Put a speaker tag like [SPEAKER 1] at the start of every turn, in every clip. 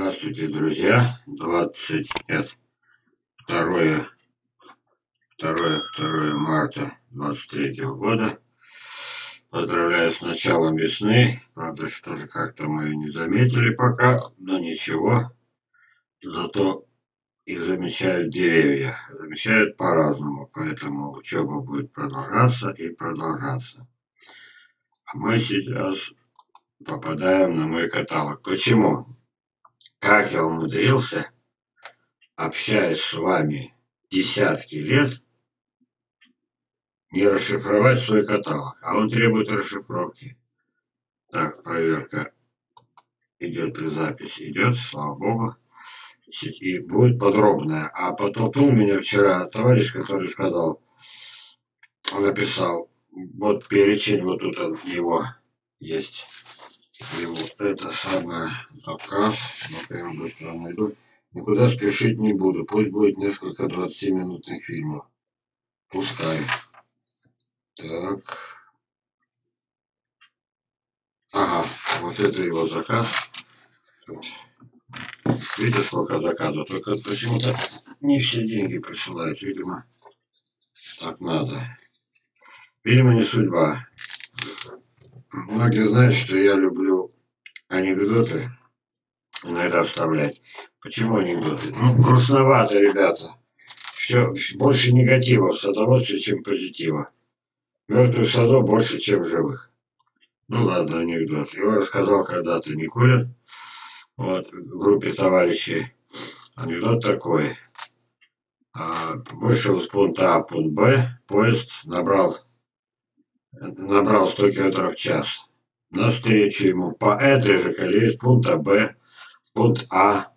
[SPEAKER 1] Здравствуйте, друзья. 20, нет, 2, 2, 2 марта 23 года. Поздравляю с началом весны. Правда, что-то как-то мы не заметили пока, но ничего. Зато и замечают деревья. Замечают по-разному, поэтому учеба будет продолжаться и продолжаться. А мы сейчас попадаем на мой каталог. Почему? Как я умудрился, общаясь с вами десятки лет, не расшифровать свой каталог, а он требует расшифровки. Так, проверка идет при записи, идет, слава богу. И будет подробная. А подтолкнул меня вчера товарищ, который сказал, написал, вот перечень, вот тут он, его есть и вот это самое заказ. Ну, прям быстро найду. Никуда спешить не буду. Пусть будет несколько 20-минутных фильмов. Пускай. Так. Ага, вот это его заказ. Видите, сколько заказов? Только почему-то не все деньги присылают. Видимо, так надо. Видимо, не судьба. Многие знают, что я люблю анекдоты иногда вставлять. Почему анекдоты? Ну, грустновато, ребята. Все, больше негатива в садоводстве, чем позитива. Мертвых садов больше, чем живых. Ну ладно, анекдот. Его рассказал когда-то Никулин. Вот, в группе товарищей. Анекдот такой. А, вышел с пункта А пункт Б, поезд набрал набрал 100 км в час. Навстречу ему по этой же колее с пункта Б пункт А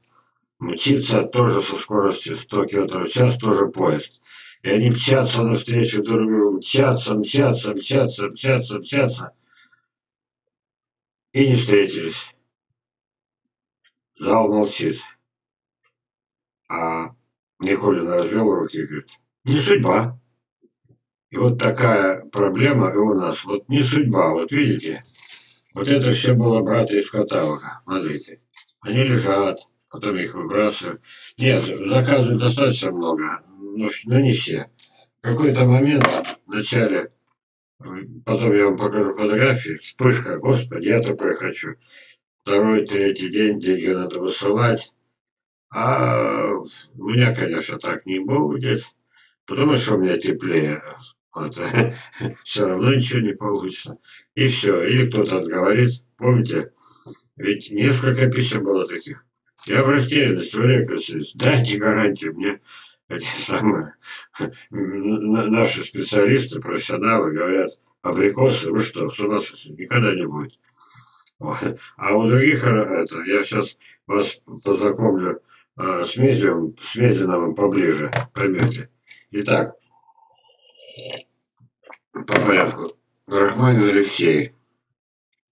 [SPEAKER 1] мчится тоже со скоростью 100 км в час, тоже поезд. И они мчатся навстречу друг другу, мчатся, мчатся, мчатся, мчатся, мчатся. И не встретились. Зал молчит. А Николин развел руки и говорит, не судьба. И вот такая проблема и у нас. Вот не судьба, вот видите. Вот это все было брато из каталога. Смотрите. Они лежат, потом их выбрасывают. Нет, заказов достаточно много, но, но не все. В какой-то момент в начале, потом я вам покажу фотографии, вспышка, господи, я такое хочу. Второй, третий день деньги надо высылать. А у меня, конечно, так не будет, потому что у меня теплее вот. все равно ничего не получится. И все. Или кто-то отговорит. Помните, ведь несколько писем было таких. Я в растерянности, Валерий Красивич, дайте гарантию мне. Эти самые наши специалисты, профессионалы говорят, абрикосы, вы что, с сошли, никогда не будет. А у других, это, я сейчас вас познакомлю э, с Мезиным, с Мезиновым поближе, поймете. Итак, по порядку. Рахманин Алексей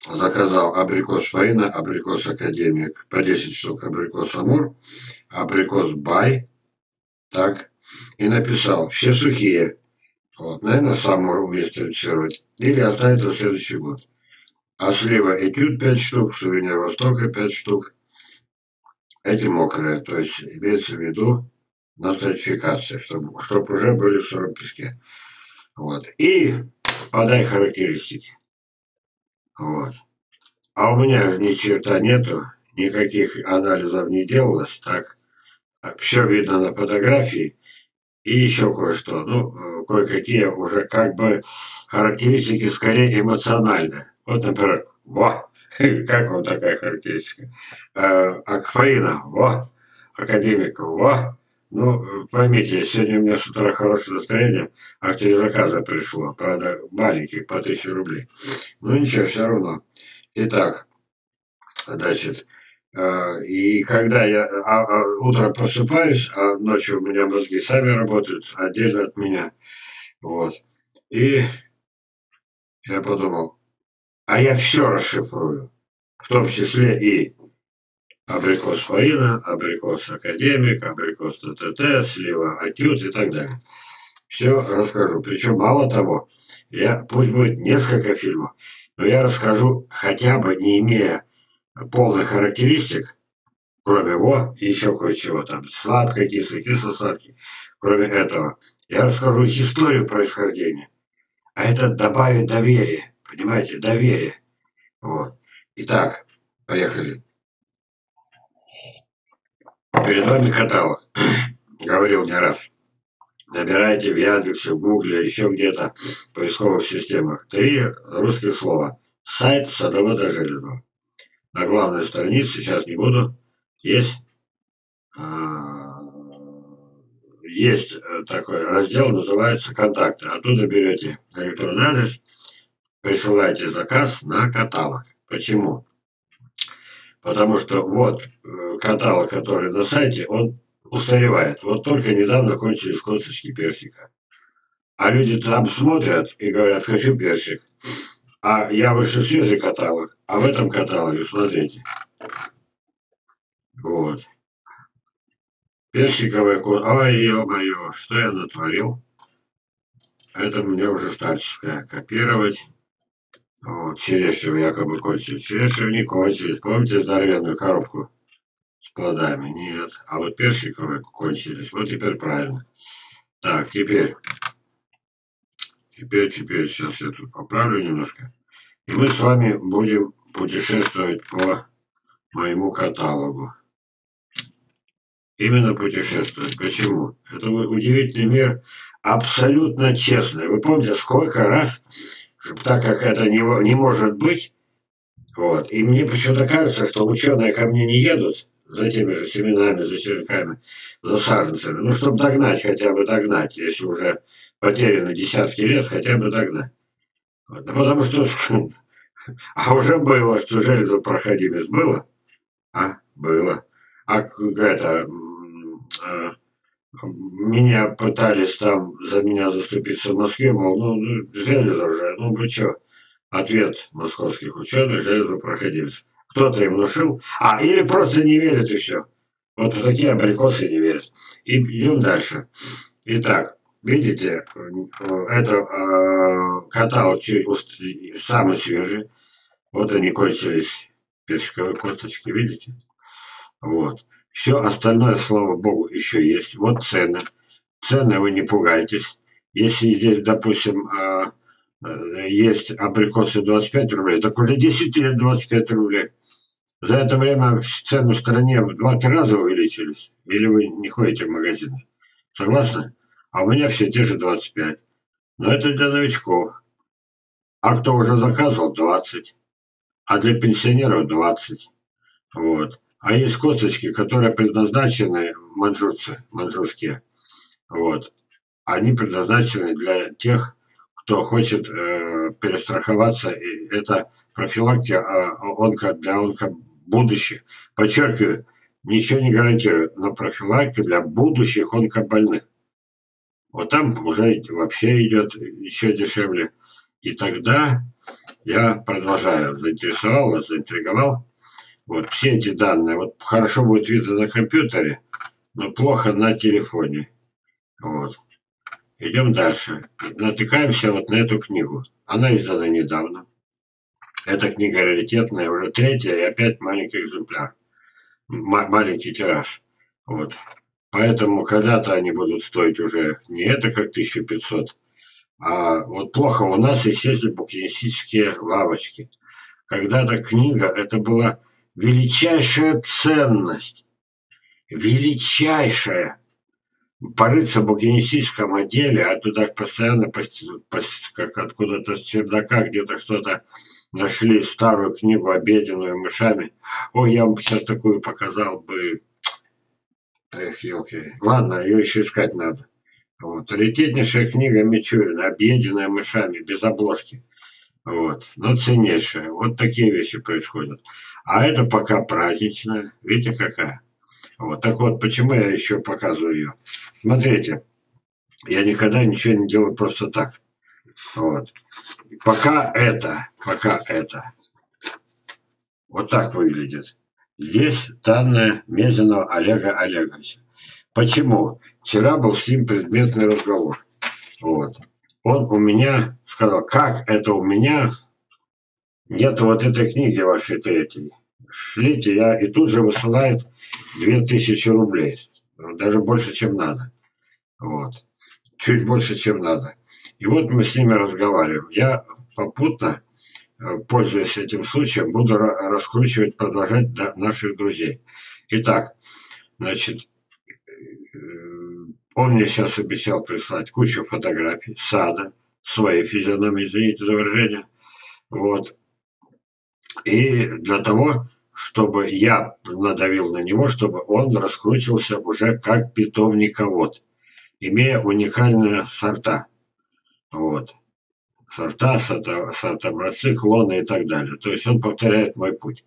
[SPEAKER 1] заказал абрикос Фаина, абрикос Академик, по 10 штук абрикос Амур, абрикос Бай, так, и написал, все сухие. Вот, наверное, сам умеет редактировать. Или оставить на следующий год. А слева этюд 5 штук, сувенир Востока 5 штук. Эти мокрые, то есть имеется в виду на стратификации, чтобы, чтобы уже были в сыром песке. Вот. И подай характеристики. Вот. А у меня ни черта нету, никаких анализов не делалось, так. Все видно на фотографии. И еще кое-что, ну, кое-какие уже как бы характеристики скорее эмоциональные. Вот, например, во, как вам такая характеристика? Э, Акфаина, во, академик, во, ну, поймите, сегодня у меня с утра хорошее настроение, а четыре заказа пришло, правда, маленьких, по тысяче рублей. Ну, ничего, все равно. Итак, значит, э, и когда я а, а, утром просыпаюсь, а ночью у меня мозги сами работают, отдельно от меня, вот, и я подумал, а я все расшифрую, в том числе и абрикос Фаина, абрикос Академик, абрикос ТТТ, слива Атют и так далее. Все расскажу. Причем мало того, я, пусть будет несколько фильмов, но я расскажу хотя бы не имея полных характеристик, кроме его, и еще кое-чего там, сладко-кислый, кисло-сладкий. Кроме этого, я расскажу историю происхождения. А это добавит доверие, понимаете, доверие. Вот. Итак, поехали. Перед вами каталог. Говорил не раз. Набирайте в Яндексе, в Гугле, еще где-то в поисковых системах. Три русских слова. Сайт садовода Железного. На главной странице, сейчас не буду, есть, а, есть э, такой раздел, называется «Контакты». Оттуда берете электронный адрес, присылаете заказ на каталог. Почему? Потому что вот э, каталог, который на сайте, он устаревает. Вот только недавно кончились косточки персика. А люди там смотрят и говорят, хочу персик. А я выше свежий каталог. А в этом каталоге, смотрите. Вот. Персиковая кур... Ой, ё-моё, что я натворил? Это мне уже старческое. Копировать. Вот, черешню якобы кончились. Черешню не кончились. Помните здоровенную коробку? с плодами. Нет. А вот персиковые кончились. Вот теперь правильно. Так, теперь. Теперь, теперь, сейчас я тут поправлю немножко. И мы с вами будем путешествовать по моему каталогу. Именно путешествовать. Почему? Это удивительный мир, абсолютно честный. Вы помните, сколько раз, так как это не, не может быть, вот, и мне почему-то кажется, что ученые ко мне не едут, за теми же семенами, за черенками, за саженцами. Ну, чтобы догнать, хотя бы догнать, если уже потеряно десятки лет, хотя бы догнать. Вот. Ну, потому что, а уже было, что железопроходимость было? А, было. А это, а, меня пытались там за меня заступиться в Москве, мол, ну, ну железо же, ну вы что? Ответ московских ученых, железопроходимость кто-то им внушил, а или просто не верят и все. Вот такие абрикосы не верят. И идем дальше. Итак, видите, это э, каталог самый свежий. Вот они кончились, персиковые косточки, видите? Вот. Все остальное, слава богу, еще есть. Вот цены. Цены вы не пугайтесь. Если здесь, допустим, э, есть абрикосы 25 рублей, так уже 10 лет 25 рублей. За это время цены в стране в два-три раза увеличились. Или вы не ходите в магазины? Согласны? А у меня все те же 25. Но это для новичков. А кто уже заказывал, 20. А для пенсионеров 20. Вот. А есть косточки, которые предназначены манжурцы, манжурские. Вот. Они предназначены для тех, кто хочет э, перестраховаться. И это профилактика э, онко, для онко будущих. Подчеркиваю, ничего не гарантирует, но профилактика для будущих онкобольных. Вот там уже вообще идет еще дешевле. И тогда я продолжаю. Заинтересовал заинтриговал. Вот все эти данные. Вот хорошо будет видно на компьютере, но плохо на телефоне. Вот. Идем дальше. Натыкаемся вот на эту книгу. Она издана недавно. Эта книга раритетная, уже третья, и опять маленький экземпляр. М маленький тираж. Вот. Поэтому когда-то они будут стоить уже не это как 1500, а вот плохо у нас исчезли букинистические лавочки. Когда-то книга это была величайшая ценность. Величайшая. Порыться в букинистическом отделе, а туда постоянно, как откуда-то с чердака где-то что-то нашли старую книгу обеденную мышами. Ой, я вам сейчас такую показал бы. Эх, елки. Ладно, ее еще искать надо. Вот. Раритетнейшая книга Мичурина, объеденная мышами, без обложки. Вот. Но ценнейшая. Вот такие вещи происходят. А это пока праздничная. Видите, какая? Вот. Так вот, почему я еще показываю ее? Смотрите. Я никогда ничего не делаю просто так. Вот. Пока это, пока это. Вот так выглядит. Здесь данные Мезенова Олега Олеговича. Почему? Вчера был с ним предметный разговор. Вот. Он у меня сказал, как это у меня нет вот этой книги вашей третьей. шлите, я, и тут же высылает 2000 рублей. Даже больше, чем надо. Вот. Чуть больше, чем надо. И вот мы с ними разговариваем. Я попутно, э, пользуясь этим случаем, буду раскручивать, продолжать наших друзей. Итак, значит, э, он мне сейчас обещал прислать кучу фотографий сада, своей физиономии, извините за выражение. Вот. И для того, чтобы я надавил на него, чтобы он раскручивался уже как питомниковод, имея уникальные сорта. Вот. Сорта, сорта, образцы, клоны и так далее. То есть он повторяет мой путь.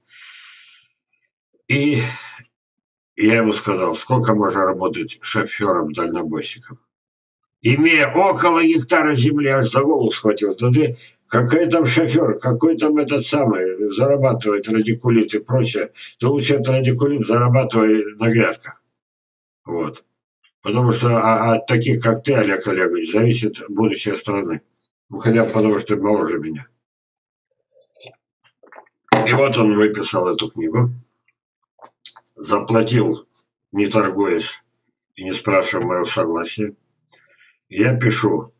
[SPEAKER 1] И я ему сказал, сколько можно работать шофером-дальнобойщиком. Имея около гектара земли, аж за голову схватился. Да ты, какой там шофер, какой там этот самый, зарабатывает радикулит и прочее. Ты лучше этот радикулит зарабатывай на грядках. Вот. Потому что а, от таких, как ты, Олег Олегович, зависит будущее страны. Ну, хотя бы потому, что ты моложе меня. И вот он выписал эту книгу заплатил, не торгуясь и не спрашивая моего согласия. Я пишу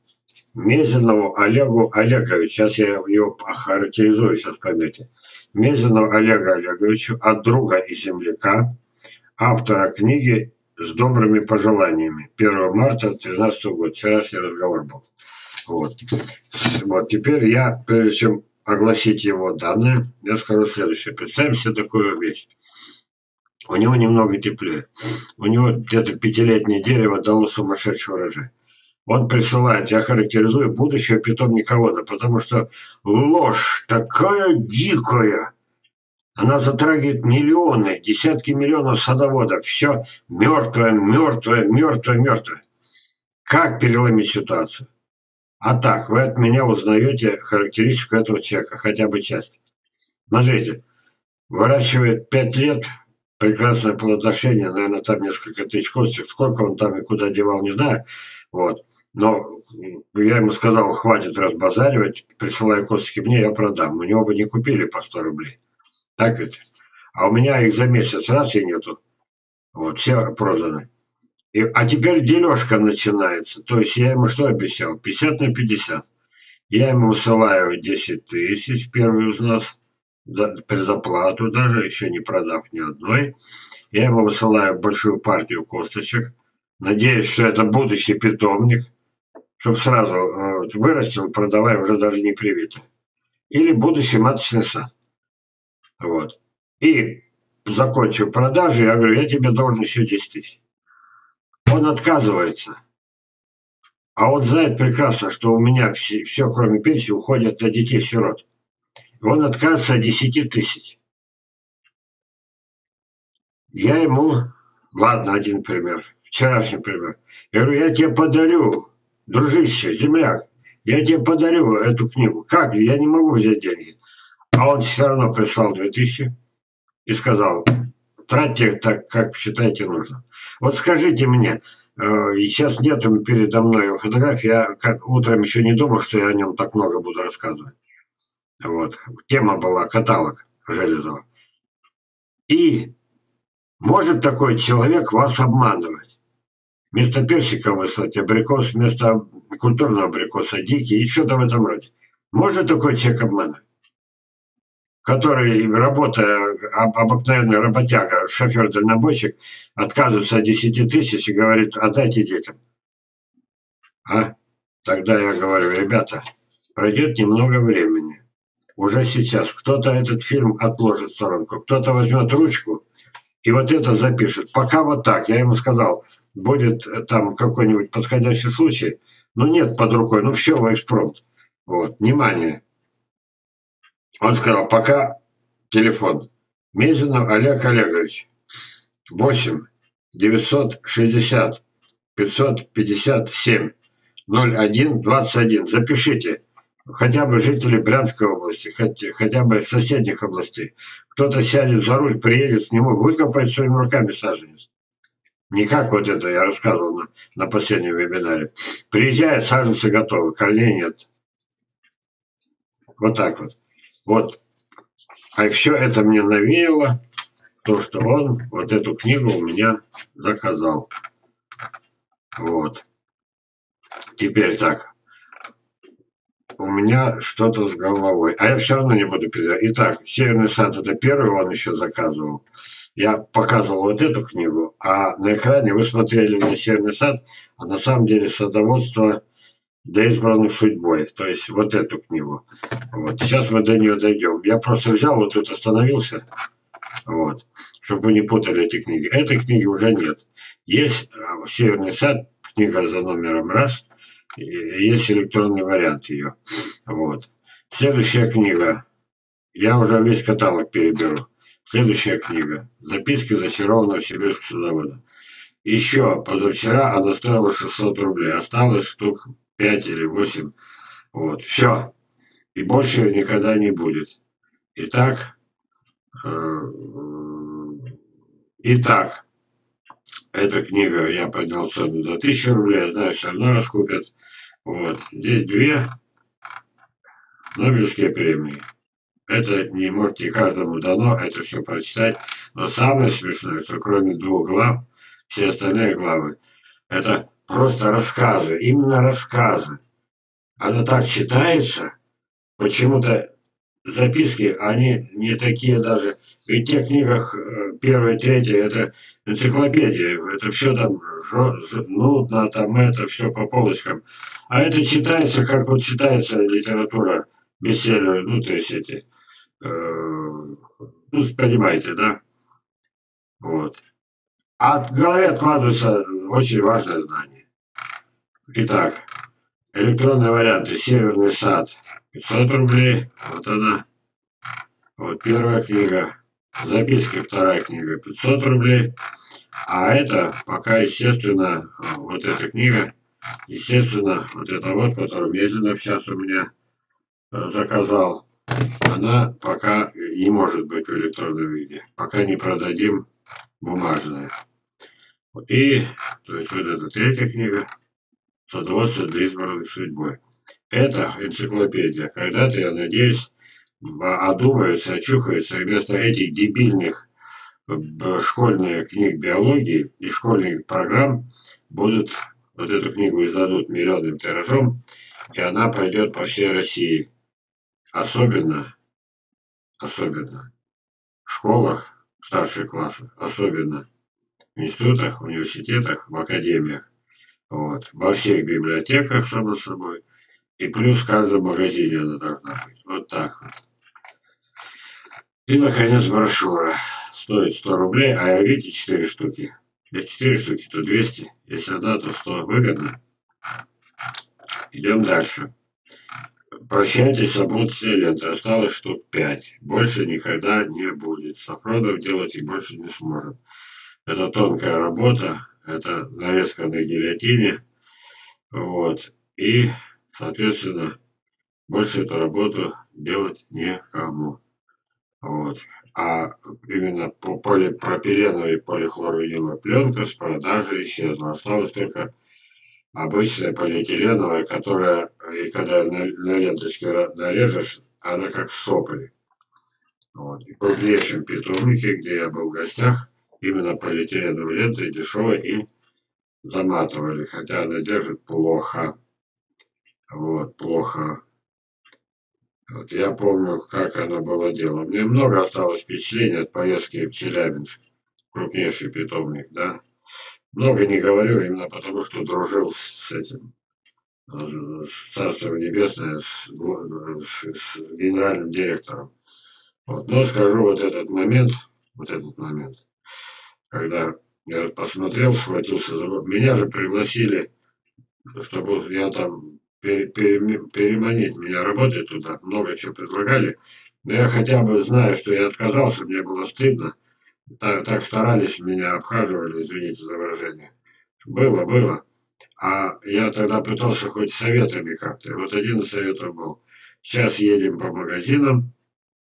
[SPEAKER 1] Мезинову Олегу Олеговичу, сейчас я его охарактеризую, сейчас поймете. Мезинову Олегу Олеговичу от друга и земляка, автора книги с добрыми пожеланиями. 1 марта 2013 года. Вчерашний разговор был. Вот. вот. Теперь я, прежде чем огласить его данные, я скажу следующее. Представим себе такую вещь у него немного теплее. У него где-то пятилетнее дерево дало сумасшедший урожай. Он присылает, я характеризую будущее питомниковода, потому что ложь такая дикая, она затрагивает миллионы, десятки миллионов садоводов. Все мертвое, мертвое, мертвое, мертвое. Как переломить ситуацию? А так, вы от меня узнаете характеристику этого человека, хотя бы часть. Смотрите, выращивает 5 лет – прекрасное плодоношение, наверное, там несколько тысяч косточек, сколько он там и куда девал, не знаю, вот. Но я ему сказал, хватит разбазаривать, присылай косточки мне, я продам. У него бы не купили по 100 рублей. Так ведь? А у меня их за месяц раз и нету. Вот, все проданы. И, а теперь дележка начинается. То есть я ему что обещал? 50 на 50. Я ему высылаю 10 тысяч, первый из предоплату даже, еще не продав ни одной. Я ему высылаю большую партию косточек. Надеюсь, что это будущий питомник, чтобы сразу э, вырастил, продавая уже даже не привитый. Или будущий маточный сад. Вот. И закончив продажу, я говорю, я тебе должен еще 10 тысяч. Он отказывается. А он знает прекрасно, что у меня все, все кроме пенсии, уходит на детей-сирот он отказывается от 10 тысяч. Я ему, ладно, один пример, вчерашний пример. Я говорю, я тебе подарю, дружище, земляк, я тебе подарю эту книгу. Как? Я не могу взять деньги. А он все равно прислал 2000 и сказал, тратьте так, как считаете нужно. Вот скажите мне, э, сейчас нету передо мной фотографии, я как, утром еще не думал, что я о нем так много буду рассказывать. Вот. Тема была каталог Железова. И может такой человек вас обманывать. Вместо персика выслать абрикос, вместо культурного абрикоса дикий и что-то в этом роде. Может такой человек обманывать? Который, работая, обыкновенный работяга, шофер-дальнобойщик, отказывается от 10 тысяч и говорит, отдайте детям. А? Тогда я говорю, ребята, пройдет немного времени уже сейчас. Кто-то этот фильм отложит в сторонку, кто-то возьмет ручку и вот это запишет. Пока вот так. Я ему сказал, будет там какой-нибудь подходящий случай. Ну нет под рукой, ну все, экспромт. Вот, внимание. Он сказал, пока телефон. Мезенов Олег Олегович. 8 960 557 01 21. Запишите хотя бы жители Брянской области, хотя, хотя бы соседних областей. Кто-то сядет за руль, приедет с нему, выкопает своими руками саженец. Не как вот это я рассказывал на, на последнем вебинаре. Приезжает, саженцы готовы, корней нет. Вот так вот. Вот. А все это мне навеяло, то, что он вот эту книгу у меня заказал. Вот. Теперь так. У меня что-то с головой. А я все равно не буду передавать. Итак, «Северный сад» — это первый, он еще заказывал. Я показывал вот эту книгу, а на экране вы смотрели на «Северный сад», а на самом деле садоводство до избранных судьбой. То есть вот эту книгу. Вот. Сейчас мы до нее дойдем. Я просто взял, вот тут остановился, вот, чтобы вы не путали эти книги. Этой книги уже нет. Есть а, «Северный сад», книга за номером раз, есть электронный вариант ее. Вот. Следующая книга. Я уже весь каталог переберу. Следующая книга. Записки зачарованного сибирского завода. Еще позавчера она стоила 600 рублей. Осталось штук 5 или 8. Вот. Все. И больше никогда не будет. Итак. Э, итак. Эта книга я поднял цену до 1000 рублей. Я знаю, все равно раскупят. Вот. Здесь две Нобелевские премии. Это не может не каждому дано, это все прочитать. Но самое смешное, что кроме двух глав, все остальные главы, это просто рассказы, именно рассказы. Она так читается, почему-то записки, они не такие даже... Ведь в тех книгах э, первая, третья, это энциклопедия, это все там нудно, там это все по полочкам. А это читается, как вот читается литература бестселлер, ну, то есть эти, э, ну, понимаете, да? Вот. А в голове откладывается очень важное знание. Итак, электронные варианты. Северный сад. 500 рублей. Вот она. Вот первая книга. Записки, вторая книга. 500 рублей. А это пока, естественно, вот эта книга Естественно, вот эта вот, которую Мезенов сейчас у меня э, заказал, она пока не может быть в электронном виде. Пока не продадим бумажная. И, то есть вот эта третья книга, «Садоводство для избранных судьбой». Это энциклопедия. Когда-то, я надеюсь, одумается, очухается, вместо этих дебильных э, школьных книг биологии и школьных программ будут вот эту книгу издадут миллионным тиражом, и она пойдет по всей России. Особенно, особенно в школах, старших классах, особенно в институтах, университетах, в академиях. Вот. Во всех библиотеках, само собой. И плюс в каждом магазине она должна быть. Вот так вот. И, наконец, брошюра. Стоит 100 рублей, а я, видите, 4 штуки. Если 4 штуки, то 200. Если одна, то 100. Выгодно. Идем дальше. Прощайтесь, работайте ленты. Осталось штук 5. Больше никогда не будет. Сафронов делать их больше не сможет. Это тонкая работа. Это нарезка на гильотине. Вот. И, соответственно, больше эту работу делать некому. Вот а именно по полипропиленовой полихлорвиниловой пленка с продажи исчезла. Осталась только обычная полиэтиленовая, которая, и когда на, на ленточке нарежешь, она как сопли. Вот. И в крупнейшем питомнике, где я был в гостях, именно полиэтиленовой лентой дешевой и заматывали, хотя она держит плохо. Вот, плохо. Вот я помню, как оно было дело. Мне много осталось впечатлений от поездки в Челябинск, крупнейший питомник, да. Много не говорю, именно потому что дружил с этим, Царством Небесное, с, с, с генеральным директором. Вот. Но скажу вот этот момент, вот этот момент, когда я посмотрел, схватился за... Меня же пригласили, чтобы я там переманить меня работать туда, много чего предлагали. Но я хотя бы знаю, что я отказался, мне было стыдно. Так, так старались меня, обхаживали, извините за выражение. Было, было. А я тогда пытался хоть советами как-то. Вот один из советов был. Сейчас едем по магазинам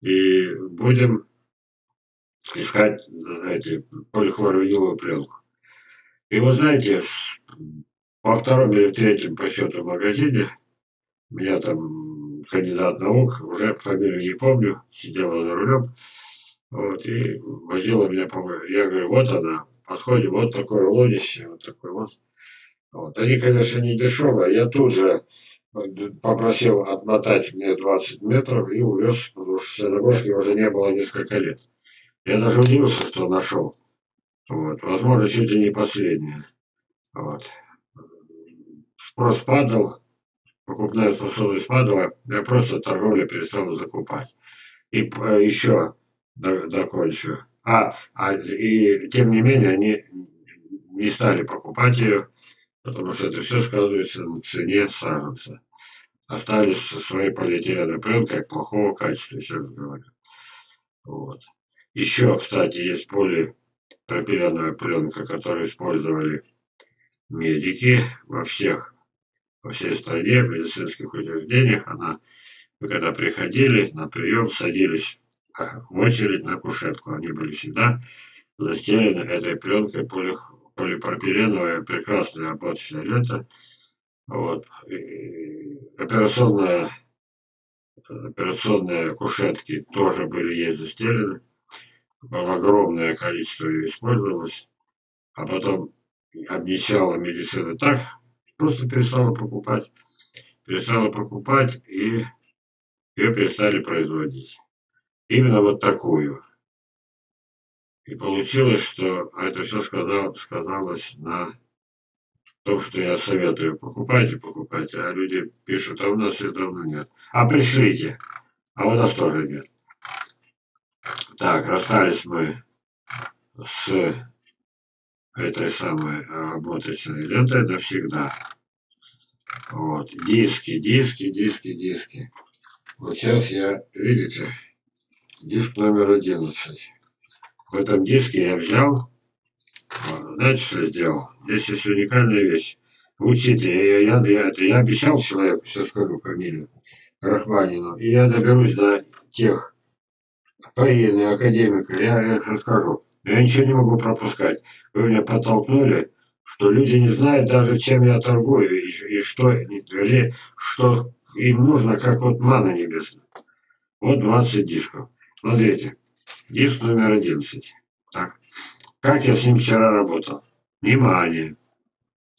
[SPEAKER 1] и будем искать эти полихлоровиниловую пленку. И вы знаете, во втором или третьем по счету магазине меня там кандидат наук, уже фамилию не помню, сидела за рулем, вот, и возила меня по Я говорю, вот она, подходим, вот такое рулонище, вот такой вот. вот. Они, конечно, не дешевые, я тут же попросил отмотать мне 20 метров и увез, потому что дорожки уже не было несколько лет. Я даже удивился, что нашел. Вот. Возможно, чуть ли не последнее. Вот. Спрос падал, покупная способность падала, я просто торговлю перестал закупать. И э, еще докончу. А, а, и тем не менее, они не стали покупать ее, потому что это все сказывается на цене саженца. Остались со своей полиэтиленовой пленкой плохого качества, еще раз говорю. Вот. Еще, кстати, есть полипропиленовая пленка, которую использовали медики во всех, во всей стране, в медицинских учреждениях. Она, вы когда приходили на прием, садились в очередь на кушетку. Они были всегда застелены этой пленкой поли, полипропиленовая, прекрасная работа все лето. Вот. И операционная, операционные кушетки тоже были ей застелены. Было огромное количество ее использовалось. А потом обнищала медицина так, просто перестала покупать. Перестала покупать и ее перестали производить. Именно вот такую. И получилось, что это все сказал, сказалось на том, что я советую. Покупайте, покупайте. А люди пишут, а у нас все давно нет. А пришлите. А у нас тоже нет. Так, расстались мы с этой самой обмоточной лентой навсегда. Вот. Диски, диски, диски, диски. Вот сейчас я, видите, диск номер 11. В этом диске я взял, знаете, что сделал? Здесь есть уникальная вещь. Учите, я, я, я, я обещал человеку, сейчас скажу фамилию, Рахманину, и я доберусь до тех военных академиков, я их расскажу. Я ничего не могу пропускать. Вы меня подтолкнули, что люди не знают даже, чем я торгую, и, и что, или, что им нужно, как вот мана небесная. Вот 20 дисков. Смотрите, диск номер 11. Так. Как я с ним вчера работал? Внимание.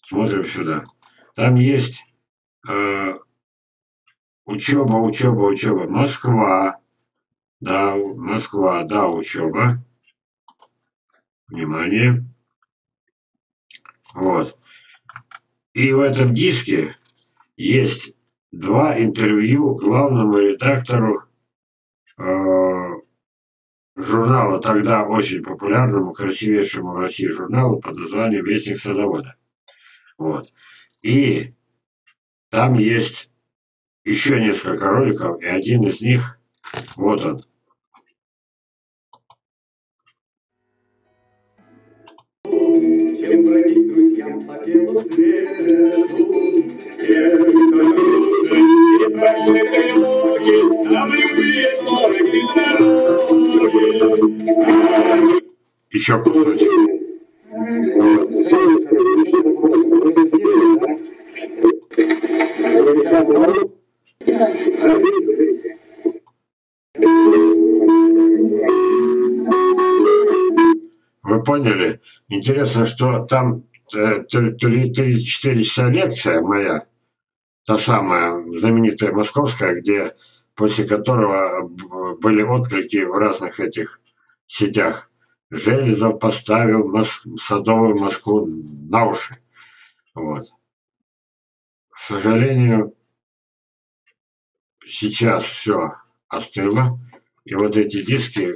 [SPEAKER 1] Смотрим сюда. Там есть э, учеба, учеба, учеба. Москва. Да, Москва, да, учеба. Внимание. Вот. И в этом диске есть два интервью главному редактору Э, журнала, тогда очень популярному, красивейшему в России журналу под названием «Вестник садовода». Вот. И там есть еще несколько роликов, и один из них, вот он. Чем бродить друзьям по белу свету, еще кусочек. Вы поняли? Интересно, что там 3-4 часа лекция моя, та самая знаменитая московская, где после которого были отклики в разных этих сетях. Железов поставил Мос Садовую Москву на уши. Вот. К сожалению, сейчас все остыло. И вот эти диски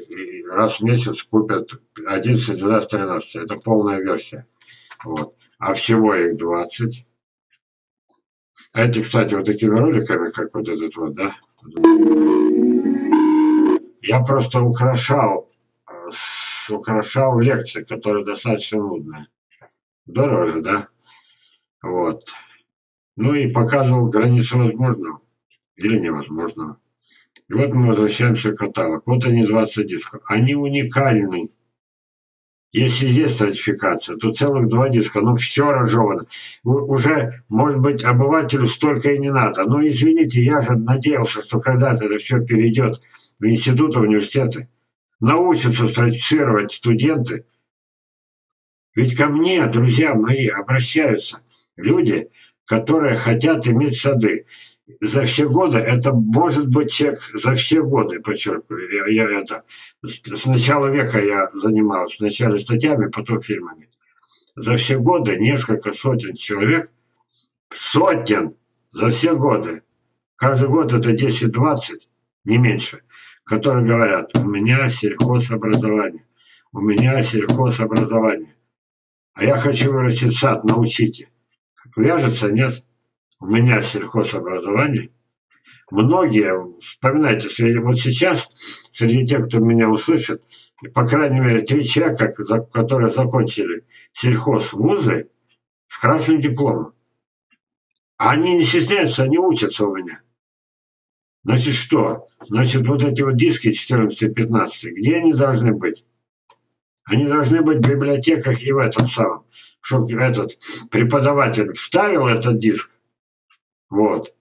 [SPEAKER 1] раз в месяц купят 11, 12, 13. Это полная версия. Вот. А всего их 20. Эти, кстати, вот такими роликами, как вот этот вот, да? Я просто украшал, украшал лекции, которые достаточно нудные. Дороже, да? Вот. Ну и показывал границу возможного или невозможного. И вот мы возвращаемся к каталог. Вот они 20 дисков. Они уникальны. Если здесь ратификация, то целых два диска, ну все разжевано. Уже, может быть, обывателю столько и не надо. Но извините, я же надеялся, что когда-то это все перейдет в институты, университеты. Научатся ратифицировать студенты. Ведь ко мне, друзья мои, обращаются люди, которые хотят иметь сады за все годы, это может быть чек за все годы, подчеркиваю, я, я это, с начала века я занимался, вначале статьями, потом фильмами. За все годы несколько сотен человек, сотен за все годы, каждый год это 10-20, не меньше, которые говорят, у меня сельхозобразование, у меня сельхозобразование, а я хочу вырастить сад, научите. Вяжется, нет? У меня сельхозобразование, многие, вспоминайте, среди, вот сейчас, среди тех, кто меня услышит, по крайней мере, три человека, которые закончили сельхозвузы с красным дипломом. Они не стесняются, они учатся у меня. Значит, что? Значит, вот эти вот диски 14-15, где они должны быть? Они должны быть в библиотеках и в этом самом. Чтобы этот преподаватель вставил этот диск, вот.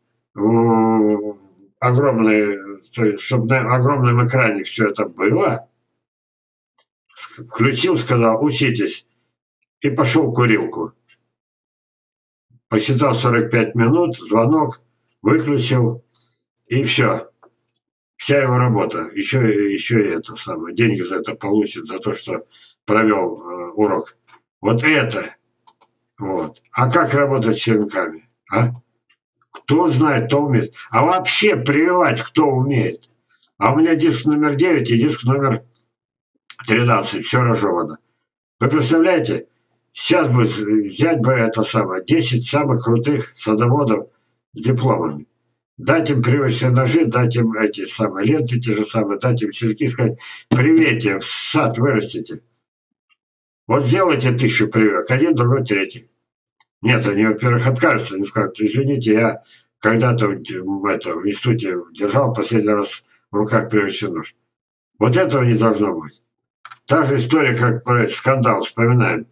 [SPEAKER 1] Огромный, то есть, чтобы на огромном экране все это было, включил, сказал, учитесь, и пошел в курилку. Посчитал 45 минут, звонок, выключил, и все. Вся его работа. Еще, еще и это самое. Деньги за это получит, за то, что провел э, урок. Вот это. Вот. А как работать с черенками? А? Кто знает, кто умеет. А вообще прививать кто умеет. А у меня диск номер 9 и диск номер 13. Все разжевано. Вы представляете, сейчас бы взять бы это самое, 10 самых крутых садоводов с дипломами. Дать им привычные ножи, дать им эти самые ленты, те же самые, дать им черки, сказать, привейте, в сад вырастите. Вот сделайте тысячу прививок, один, другой, третий. Нет, они, во-первых, откажутся, они скажут, извините, я когда-то в, это, в институте держал последний раз в руках привычный нож. Вот этого не должно быть. Та же история, как про скандал, вспоминаем.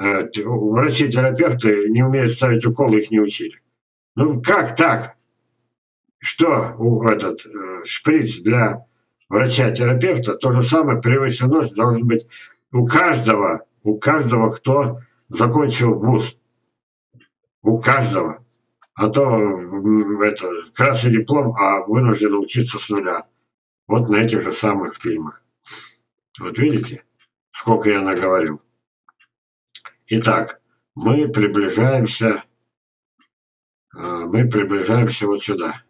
[SPEAKER 1] Э, врачи-терапевты не умеют ставить уколы, их не учили. Ну как так? Что у этот э, шприц для врача-терапевта, то же самое привычный нож должен быть у каждого, у каждого, кто закончил вуз у каждого. А то это красный диплом, а вынужден учиться с нуля. Вот на этих же самых фильмах. Вот видите, сколько я наговорил. Итак, мы приближаемся, а, мы приближаемся вот сюда.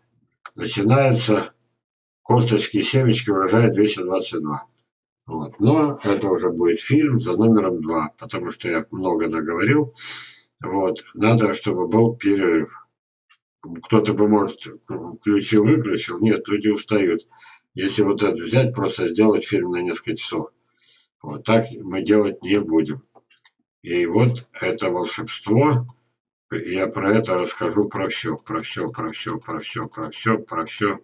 [SPEAKER 1] Начинается косточки и семечки урожая 222. Вот. Но это уже будет фильм за номером 2, потому что я много наговорил. Вот. Надо, чтобы был перерыв. Кто-то бы, может, включил-выключил. Нет, люди устают. Если вот это взять, просто сделать фильм на несколько часов. Вот так мы делать не будем. И вот это волшебство, я про это расскажу про все, про все, про все, про все, про все, про все.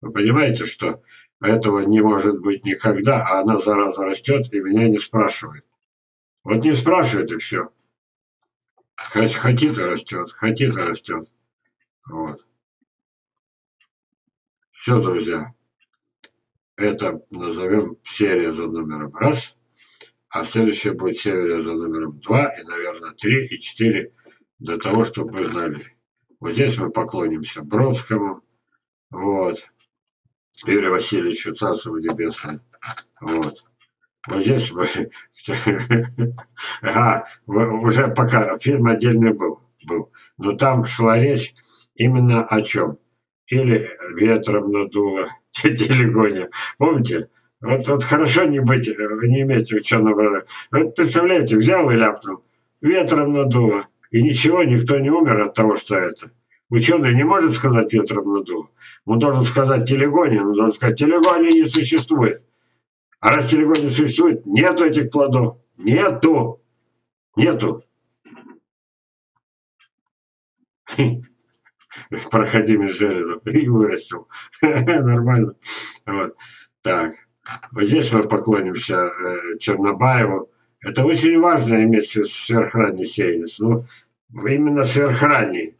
[SPEAKER 1] Вы понимаете, что этого не может быть никогда, а она зараза растет и меня не спрашивает. Вот не спрашивает и все. Хотит растет, хотит растет. Вот. Все, друзья. Это назовем серия за номером раз, а следующая будет серия за номером два и, наверное, три и четыре для того, чтобы вы знали. Вот здесь мы поклонимся Бродскому, вот, Юрию Васильевичу, Царству Небесное, вот. Вот здесь ага, уже пока фильм отдельный был, был. Но там шла речь именно о чем? Или ветром надуло, телегония. Помните? Вот, вот хорошо не быть, не иметь ученого. Вот представляете, взял и ляпнул. Ветром надуло. И ничего, никто не умер от того, что это. Ученый не может сказать ветром надуло. Он должен сказать телегония, он должен сказать, телегония не существует. А раз телегон не существует, нету этих плодов. Нету. Нету. Проходи меж железом и вырастил. Нормально. Вот. Так. Вот здесь мы поклонимся э, Чернобаеву, Это очень важно иметь сверхранний сеянец. Ну, именно сверхранний.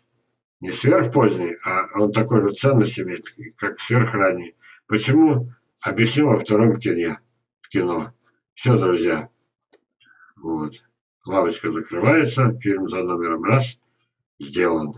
[SPEAKER 1] Не сверхпоздний, а он такой же ценность имеет, как сверхранний. Почему? Объясню во втором кино. Все, друзья. Вот. Лавочка закрывается. Фильм за номером раз сделан.